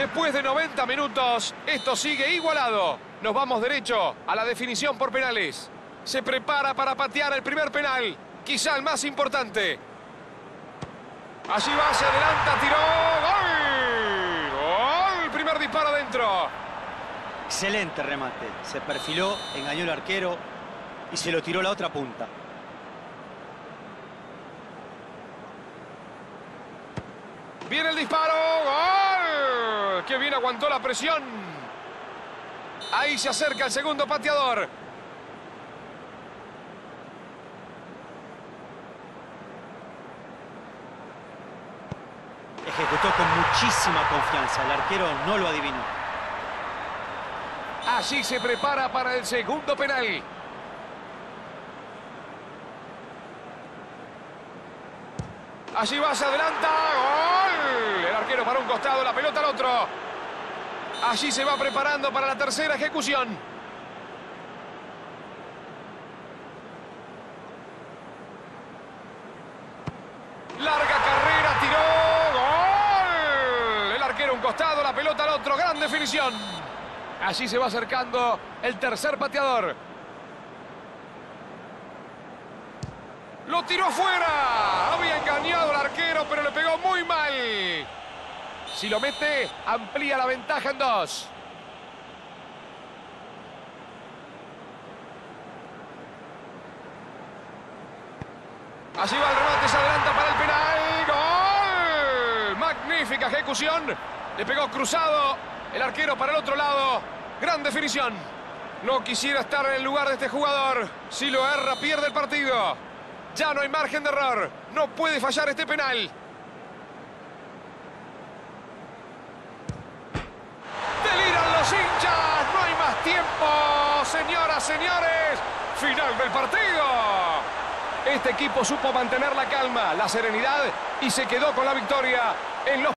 Después de 90 minutos, esto sigue igualado. Nos vamos derecho a la definición por penales. Se prepara para patear el primer penal, quizá el más importante. Allí va, se adelanta, tiró. ¡Gol! ¡Gol! Primer disparo adentro. Excelente remate. Se perfiló, engañó el arquero y se lo tiró la otra punta. Viene el disparo. ¡Qué bien aguantó la presión! Ahí se acerca el segundo pateador. Ejecutó con muchísima confianza. El arquero no lo adivinó. Allí se prepara para el segundo penal. Allí va, se adelanta. ¡Gol! El arquero para un costado, la pelota al otro. Allí se va preparando para la tercera ejecución. Larga carrera, tiró. ¡Gol! El arquero un costado, la pelota al otro. Gran definición. Allí se va acercando el tercer pateador. Lo tiró fuera. Había engañado al arquero, pero le pegó muy mal. Si lo mete, amplía la ventaja en dos. Allí va el remate, se adelanta para el penal. ¡Gol! Magnífica ejecución. Le pegó cruzado el arquero para el otro lado. Gran definición. No quisiera estar en el lugar de este jugador. Si lo erra, pierde el partido. Ya no hay margen de error. No puede fallar este penal. Deliran los hinchas. No hay más tiempo. Señoras, señores. Final del partido. Este equipo supo mantener la calma, la serenidad y se quedó con la victoria en los